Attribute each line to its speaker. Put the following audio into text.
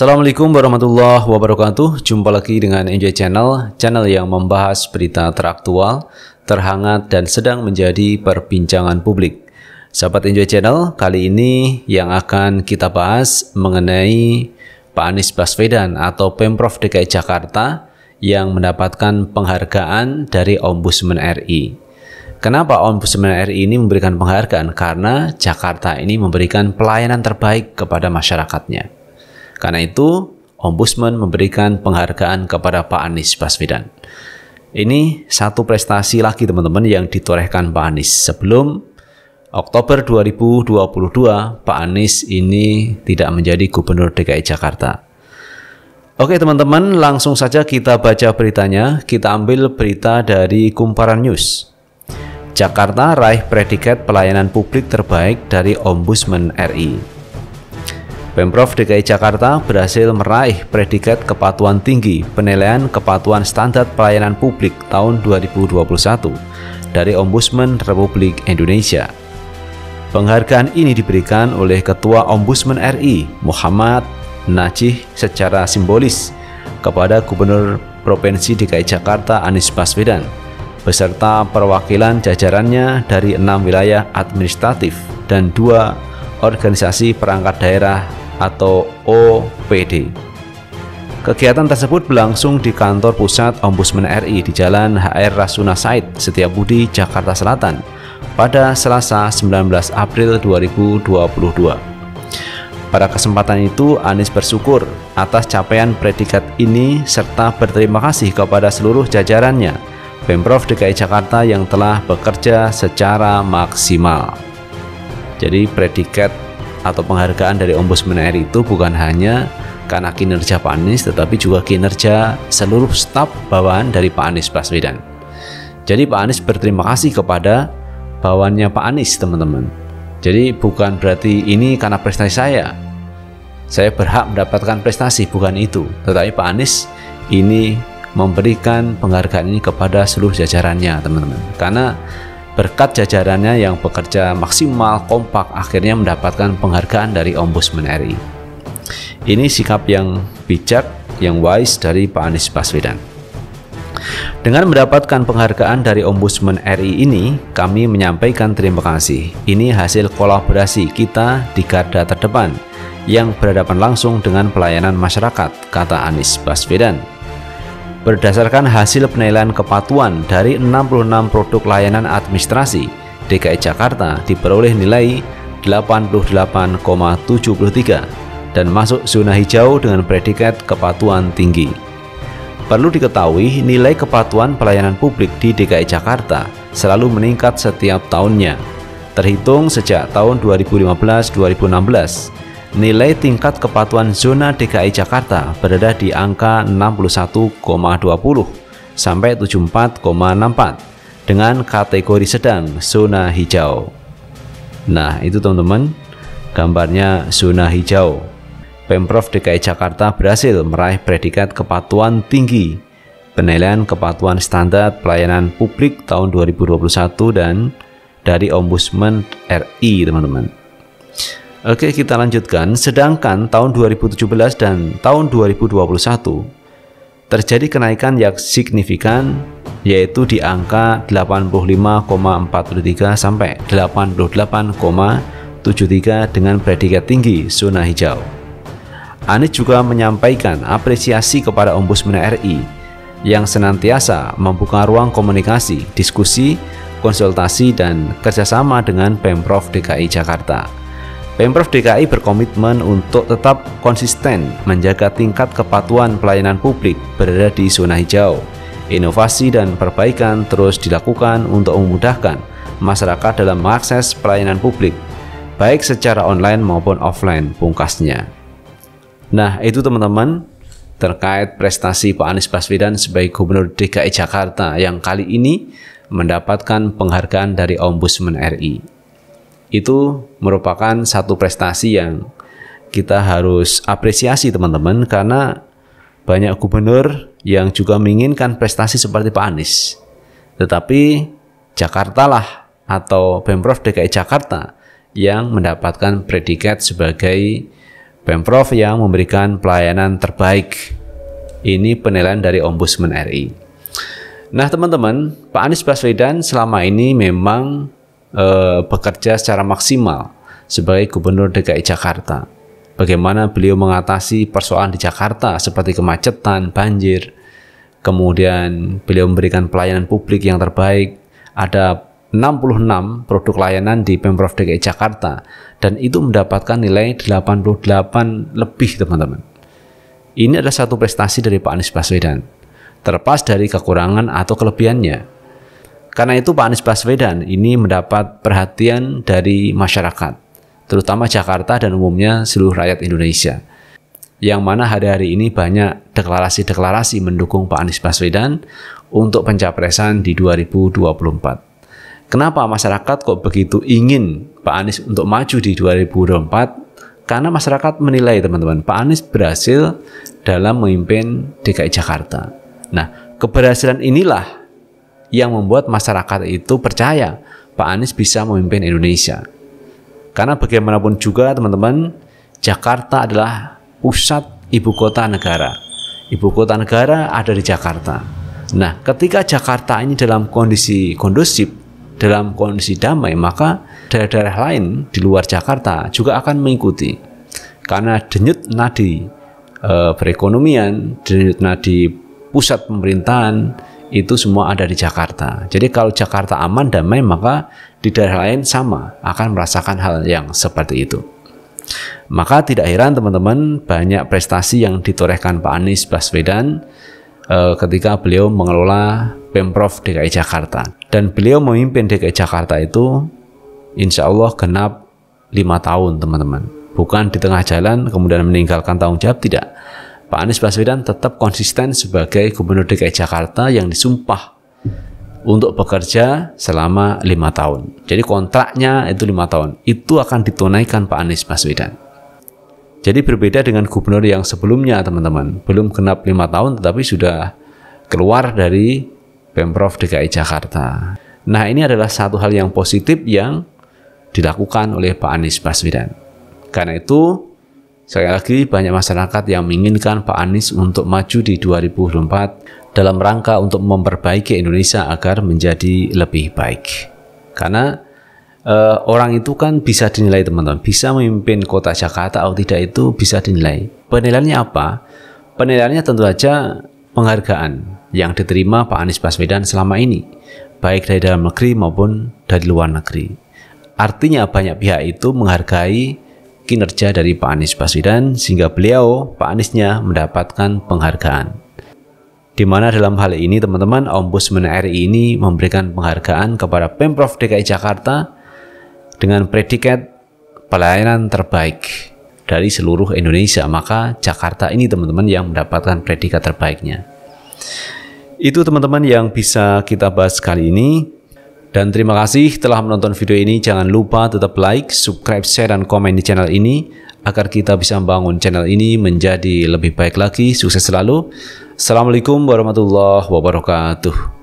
Speaker 1: Assalamualaikum warahmatullahi wabarakatuh Jumpa lagi dengan Enjoy Channel Channel yang membahas berita teraktual Terhangat dan sedang menjadi perbincangan publik Sahabat Enjoy Channel Kali ini yang akan kita bahas Mengenai Pak Anies Baswedan Atau Pemprov DKI Jakarta Yang mendapatkan penghargaan dari Ombudsman RI Kenapa Ombudsman RI ini memberikan penghargaan? Karena Jakarta ini memberikan pelayanan terbaik kepada masyarakatnya. Karena itu, Ombudsman memberikan penghargaan kepada Pak Anies Baswedan. Ini satu prestasi lagi teman-teman yang ditorehkan Pak Anies. Sebelum Oktober 2022, Pak Anies ini tidak menjadi Gubernur DKI Jakarta. Oke teman-teman, langsung saja kita baca beritanya. Kita ambil berita dari Kumparan News. Jakarta raih predikat pelayanan publik terbaik dari Ombudsman RI. Pemprov DKI Jakarta berhasil meraih predikat kepatuhan tinggi penilaian kepatuhan standar pelayanan publik tahun 2021 dari Ombudsman Republik Indonesia. Penghargaan ini diberikan oleh Ketua Ombudsman RI Muhammad Najih secara simbolis kepada Gubernur Provinsi DKI Jakarta Anies Baswedan beserta perwakilan jajarannya dari enam wilayah administratif dan dua organisasi perangkat daerah atau OPD. Kegiatan tersebut berlangsung di kantor pusat Ombudsman RI di Jalan HR Rasuna Said, Setiabudi, Jakarta Selatan pada Selasa 19 April 2022. Pada kesempatan itu, Anies bersyukur atas capaian predikat ini serta berterima kasih kepada seluruh jajarannya, Pemprov DKI Jakarta yang telah bekerja secara maksimal. Jadi predikat atau penghargaan dari Ombudsman RI itu bukan hanya karena kinerja Pak Anies tetapi juga kinerja seluruh staf bawahan dari Pak Anies Baswedan. Jadi Pak Anies berterima kasih kepada bawahannya Pak Anies teman-teman. Jadi bukan berarti ini karena prestasi saya. Saya berhak mendapatkan prestasi bukan itu, tetapi Pak Anies ini memberikan penghargaan ini kepada seluruh jajarannya teman-teman. Karena Berkat jajarannya yang bekerja maksimal, kompak, akhirnya mendapatkan penghargaan dari Ombudsman RI. Ini sikap yang bijak, yang wise dari Pak Anies Baswedan. Dengan mendapatkan penghargaan dari Ombudsman RI ini, kami menyampaikan terima kasih. Ini hasil kolaborasi kita di garda terdepan yang berhadapan langsung dengan pelayanan masyarakat, kata Anies Baswedan. Berdasarkan hasil penilaian kepatuhan dari 66 produk layanan administrasi, DKI Jakarta diperoleh nilai 88,73 dan masuk zona hijau dengan predikat kepatuhan tinggi. Perlu diketahui, nilai kepatuhan pelayanan publik di DKI Jakarta selalu meningkat setiap tahunnya, terhitung sejak tahun 2015-2016 nilai tingkat kepatuhan zona DKI Jakarta berada di angka 61,20 sampai 74,64 dengan kategori sedang zona hijau. Nah, itu teman-teman gambarnya zona hijau. Pemprov DKI Jakarta berhasil meraih predikat kepatuhan tinggi penilaian kepatuhan standar pelayanan publik tahun 2021 dan dari Ombudsman RI, teman-teman. Oke, kita lanjutkan. Sedangkan tahun 2017 dan tahun 2021 terjadi kenaikan yang signifikan yaitu di angka 85,43 sampai 88,73 dengan predikat tinggi zona hijau. Anies juga menyampaikan apresiasi kepada Ombudsman RI yang senantiasa membuka ruang komunikasi, diskusi, konsultasi, dan kerjasama dengan Pemprov DKI Jakarta. Pemprov DKI berkomitmen untuk tetap konsisten menjaga tingkat kepatuhan pelayanan publik berada di zona hijau. Inovasi dan perbaikan terus dilakukan untuk memudahkan masyarakat dalam mengakses pelayanan publik, baik secara online maupun offline pungkasnya. Nah, itu teman-teman terkait prestasi Pak Anies Baswedan sebagai Gubernur DKI Jakarta yang kali ini mendapatkan penghargaan dari Ombudsman RI itu merupakan satu prestasi yang kita harus apresiasi teman-teman karena banyak gubernur yang juga menginginkan prestasi seperti Pak Anies. Tetapi Jakarta lah atau Pemprov DKI Jakarta yang mendapatkan predikat sebagai Pemprov yang memberikan pelayanan terbaik. Ini penilaian dari Ombudsman RI. Nah, teman-teman, Pak Anies Baswedan selama ini memang eh, bekerja secara maksimal sebagai Gubernur DKI Jakarta. Bagaimana beliau mengatasi persoalan di Jakarta seperti kemacetan, banjir, kemudian beliau memberikan pelayanan publik yang terbaik. Ada 66 produk layanan di Pemprov DKI Jakarta dan itu mendapatkan nilai 88 lebih teman-teman. Ini adalah satu prestasi dari Pak Anies Baswedan, terlepas dari kekurangan atau kelebihannya. Karena itu Pak Anies Baswedan ini mendapat perhatian dari masyarakat, terutama Jakarta dan umumnya seluruh rakyat Indonesia. Yang mana hari-hari ini banyak deklarasi-deklarasi mendukung Pak Anies Baswedan untuk pencapresan di 2024. Kenapa masyarakat kok begitu ingin Pak Anies untuk maju di 2024? Karena masyarakat menilai teman-teman, Pak Anies berhasil dalam memimpin DKI Jakarta. Nah, keberhasilan inilah yang membuat masyarakat itu percaya Pak Anies bisa memimpin Indonesia. Karena bagaimanapun juga teman-teman, Jakarta adalah pusat ibu kota negara. Ibu kota negara ada di Jakarta. Nah, ketika Jakarta ini dalam kondisi kondusif, dalam kondisi damai, maka daerah-daerah lain di luar Jakarta juga akan mengikuti. Karena denyut nadi e, perekonomian, denyut nadi pusat pemerintahan itu semua ada di Jakarta. Jadi kalau Jakarta aman damai, maka di daerah lain sama akan merasakan hal yang seperti itu. Maka tidak heran teman-teman banyak prestasi yang ditorehkan Pak Anies Baswedan eh, ketika beliau mengelola Pemprov DKI Jakarta. Dan beliau memimpin DKI Jakarta itu insya Allah genap lima tahun teman-teman. Bukan di tengah jalan kemudian meninggalkan tanggung jawab, tidak. Pak Anies Baswedan tetap konsisten sebagai Gubernur DKI Jakarta yang disumpah untuk bekerja selama lima tahun. Jadi kontraknya itu lima tahun. Itu akan ditunaikan Pak Anies Baswedan. Jadi berbeda dengan gubernur yang sebelumnya teman-teman. Belum genap lima tahun tetapi sudah keluar dari Pemprov DKI Jakarta. Nah, ini adalah satu hal yang positif yang dilakukan oleh Pak Anies Baswedan. Karena itu, sekali lagi banyak masyarakat yang menginginkan Pak Anies untuk maju di 2024 dalam rangka untuk memperbaiki Indonesia agar menjadi lebih baik. Karena uh, orang itu kan bisa dinilai teman-teman, bisa memimpin kota Jakarta atau tidak itu bisa dinilai. Penilaiannya apa? Penilaiannya tentu saja penghargaan yang diterima Pak Anies Baswedan selama ini, baik dari dalam negeri maupun dari luar negeri. Artinya banyak pihak itu menghargai kinerja dari Pak Anies Baswedan sehingga beliau, Pak Aniesnya mendapatkan penghargaan. Di mana dalam hal ini teman-teman Ombudsman RI ini memberikan penghargaan kepada Pemprov DKI Jakarta dengan predikat pelayanan terbaik dari seluruh Indonesia. Maka Jakarta ini teman-teman yang mendapatkan predikat terbaiknya. Itu teman-teman yang bisa kita bahas kali ini. Dan terima kasih telah menonton video ini. Jangan lupa tetap like, subscribe, share, dan komen di channel ini agar kita bisa membangun channel ini menjadi lebih baik lagi. Sukses selalu. Assalamualaikum warahmatullahi wabarakatuh.